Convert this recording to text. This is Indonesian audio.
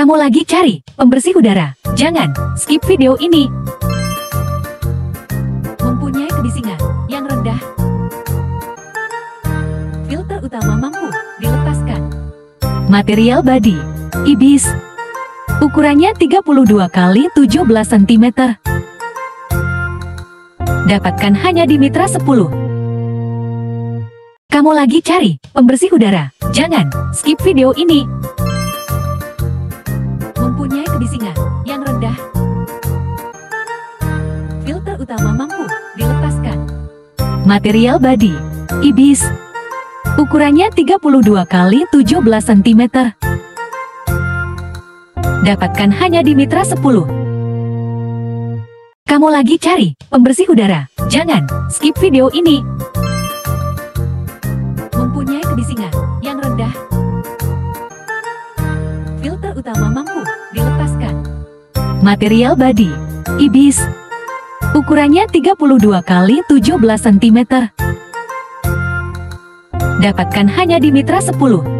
Kamu lagi cari pembersih udara? Jangan skip video ini. Mempunyai kebisingan yang rendah. Filter utama mampu dilepaskan. Material body Ibis. Ukurannya 32 kali 17 cm. Dapatkan hanya di Mitra 10. Kamu lagi cari pembersih udara? Jangan skip video ini. Kebisingan yang rendah. Filter utama mampu dilepaskan. Material body Ibis. Ukurannya 32 kali 17 cm. Dapatkan hanya di Mitra 10. Kamu lagi cari pembersih udara? Jangan skip video ini. Mempunyai kebisingan yang rendah. Filter utama mampu. Material body Ibis. Ukurannya 32 kali 17 cm. Dapatkan hanya di Mitra 10.